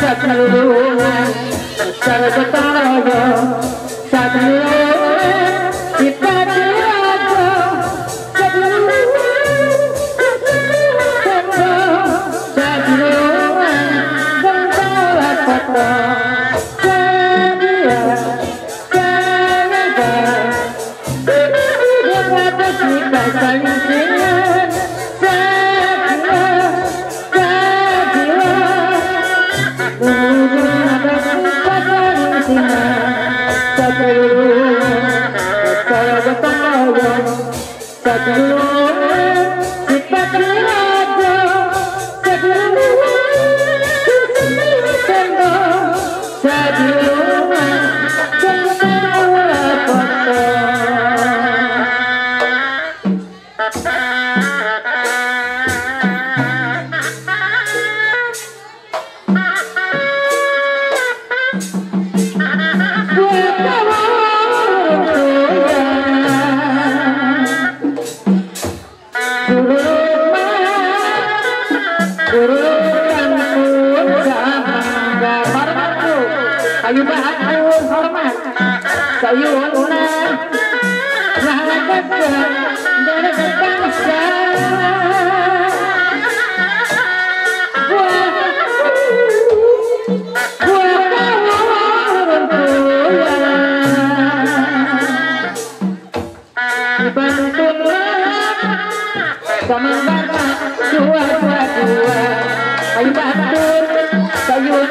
Chakaloo, chakaloo, chakaloo, Said you. Ayo bahagia hormat Sayuna Rahagat Dari bangsa sama bapak dua dua dua. Ayo batur sayur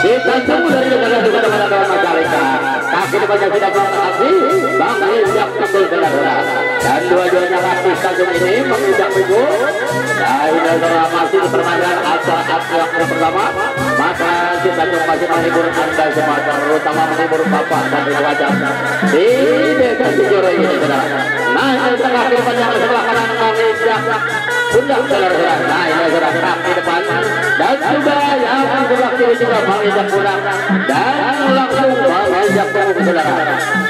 Kita tunggu dari negara-negara pada dalam masyarakat. Kaki depannya tidak pulang aksi, bang injak pukul saudara. Dan dua-duanya kaki stadion ini menginjak pukul. Dan saudara masih di permainan acara yang pertama. Maka kita tunggu masih menghibur anda semua, terutama menghibur bapak dan ibu wajah. Di desa Sijoro ini saudara. Nah, yang tengah depan yang sebelah kanan menginjak Undang saudara-saudara. Nah ini saudara kaki depan dan juga yang sebelah kiri juga menginjak pulang dan langsung menginjak punggung saudara.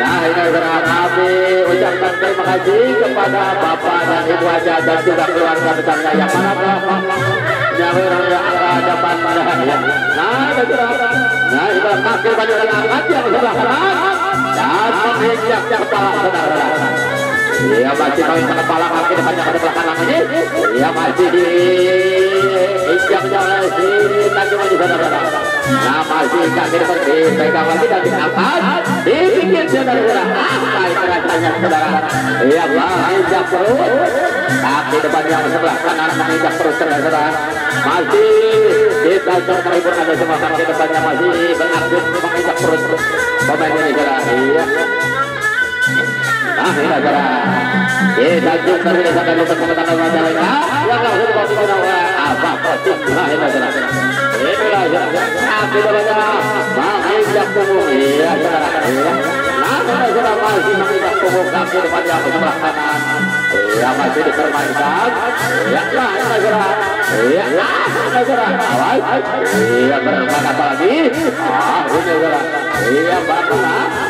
Nah ini saudara kami ucapkan terima kasih kepada Bapak dan Ibu Hajat dan juga keluarga besarnya yang mana Nyawir yang depan pada ya. Nah saudara. Nah kita makin banyak angkat yang kanan dan menginjak kepala saudara. Iya masih main ke kepala kaki depannya pada belakang ini. Iya masih di injaknya oleh si Tanjung Haji saudara. Nah masih kaki depan dipegang lagi dan diangkat. Dipikir saudara-saudara. Apa itu rasanya saudara? Iya injak perut. Kaki depan yang sebelah kanan menginjak perut saudara-saudara. Masih kita coba terhibur ada semua kaki depannya masih beraktif menginjak perut pemain ini saudara. Iya. Apa ini punggung. Iya, sebelah kanan. Iya apa lagi? Ah ini Nazara. Iya mana? Kiranya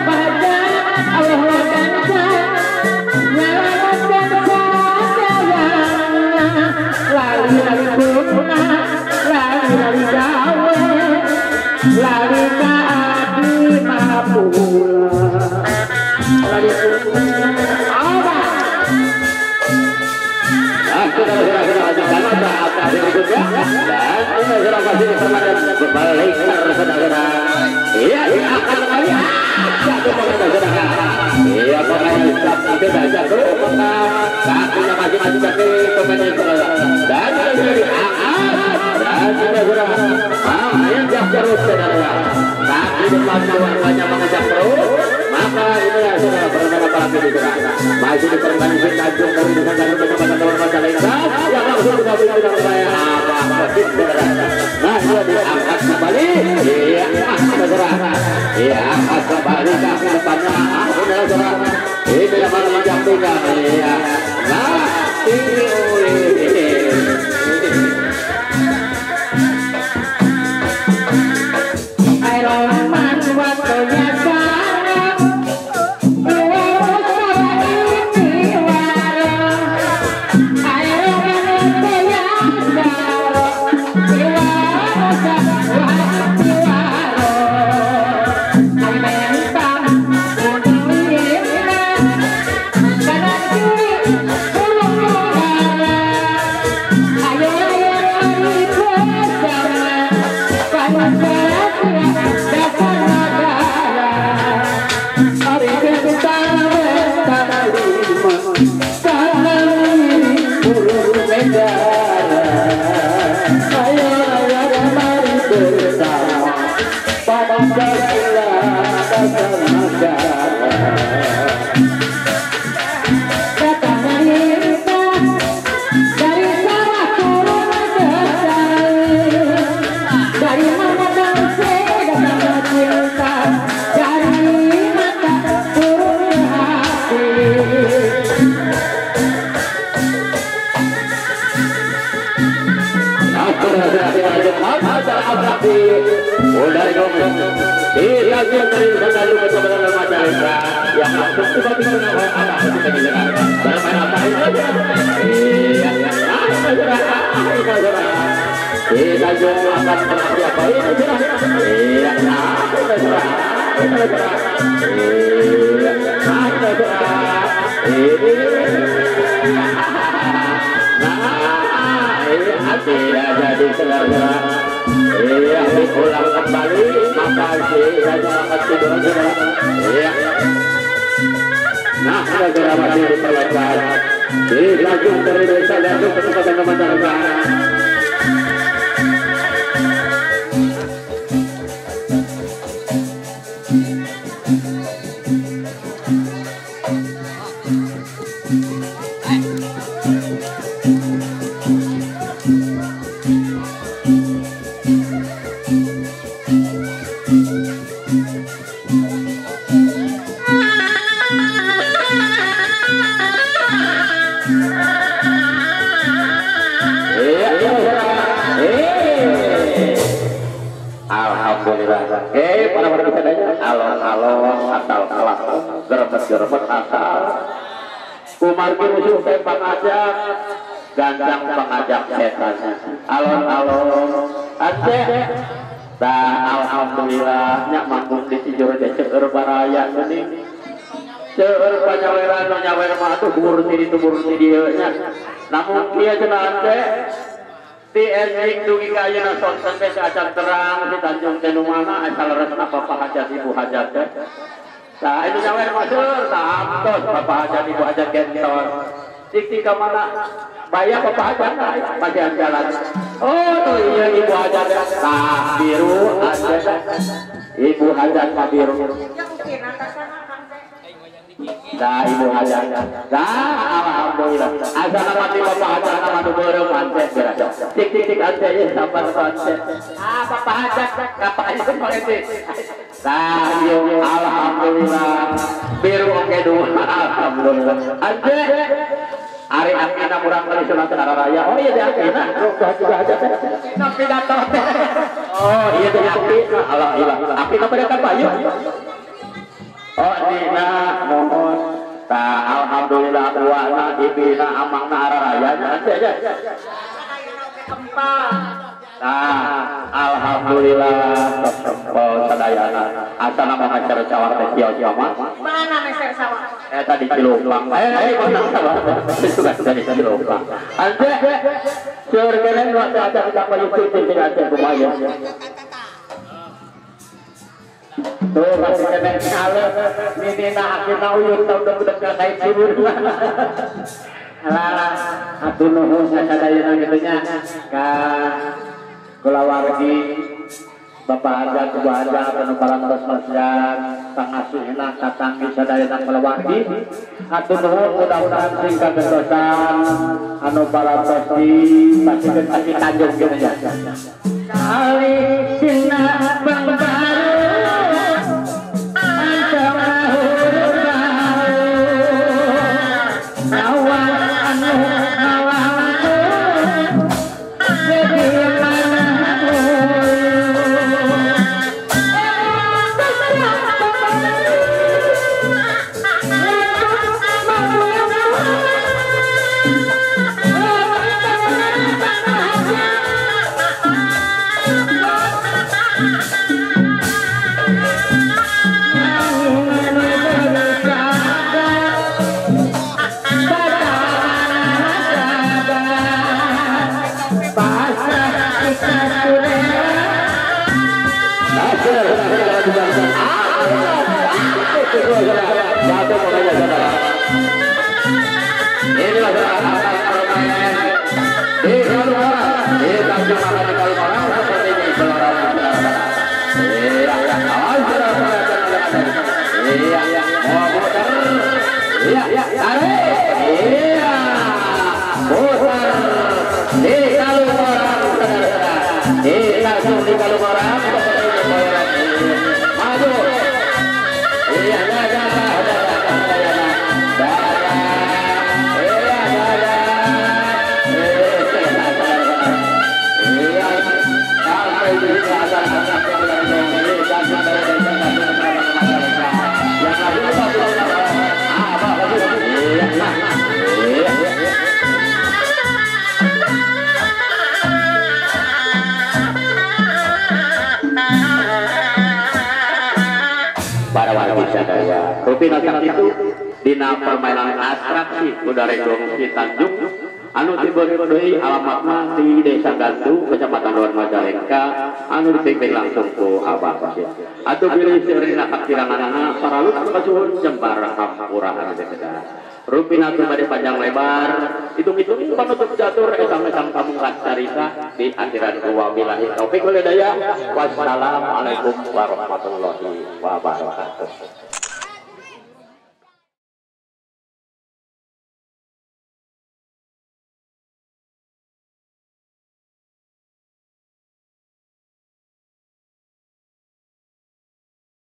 berbalik saudara-saudara. Iya, akan kembali. Jatuh pada saudara ini saudara. Iya. Oh, nah, nah, Boleh dulu ya. Iya, diulang kembali makasih dan selamat tidur iya nah negara masih diperlukan di laju dari desa dan kesempatan teman-teman Alhamdulillah. Eh, para para bisadanya. Halo, halo, asal kalah. Gerbet, gerbet, asal. Kumargi musuh saya pengajak. Gandang pengajak setan. Halo. Aceh. Nah, alhamdulillah nyak manggung di Sijur Ceur Baraya ini. Ceur panyaweran nyawer mah tuh buru sini tuh buru sini nya. Namun dia cenah Aceh di ending dugi kaya na son sampai acan terang di Tanjung Tenu mana asal resna bapak hajat ibu hajat nah itu nyawer masuk tamtos bapak hajat ibu hajat gentor Dikti ke mana? Bayar bapak hajat bagian jalan. Oh tuh iya ibu hajat nah biru aja ibu hajat pak biru. Dah ibu hajar. Dah alhamdulillah. Asal nama di bapak hajar baru pancet berada. Tik tik tik aja ya sampai pancet. Ah bapak hajar apa itu pakai Dah yo alhamdulillah. Biru oke dua alhamdulillah. Aja. Ari akhirnya kurang kali sunat raya. Oh iya dia aja. Nabi datang. Oh iya dia akhirnya. Alhamdulillah. Akhirnya mereka bayu. Oh dina mohon ta alhamdulillah buana ibina amangna araraya aja Nah, alhamdulillah oh sadayana asana mengajar cawar teh kieu kieu mah. Mana meser sawah? Eh tadi Cilumpang. Eh eh mana sawah? Sudah dari Cilumpang. Ante seur kene nu ada kita payu kucing di ante kumaya. Tuh masih kena kalau ini nak akhirnya uyun tahu udah udah kayak sibuk. Alah, atuh nuhun sasadayana gitunya ka kulawargi Bapak aja, Ibu aja, parantos masjid, pangasuhna katanggi sadayana kulawargi. Atuh nuhun mudah-mudahan sing kagentosan parantos di pasikeun pasti Tanjung ya. Kali Ini adalah atas permainan di Garuda, di Tanjung Akan Kalimantan. Acara itu dina permainan atraksi udara Gongsi Tanjung. Anu diberi deui alamatna di Desa Gantu Kecamatan Luar Majalengka. Anu dipimpin langsung ku Abah Basit atuh bilih seureuna kakiranganana saralut kasuhun jembar hampura anu desa Rupina tuh pada panjang lebar. Hitung-hitung penutup jatuh esang-esang pamungkas carita di akhirat wa billahi taufik wal hidayah. Wassalamualaikum warahmatullahi wabarakatuh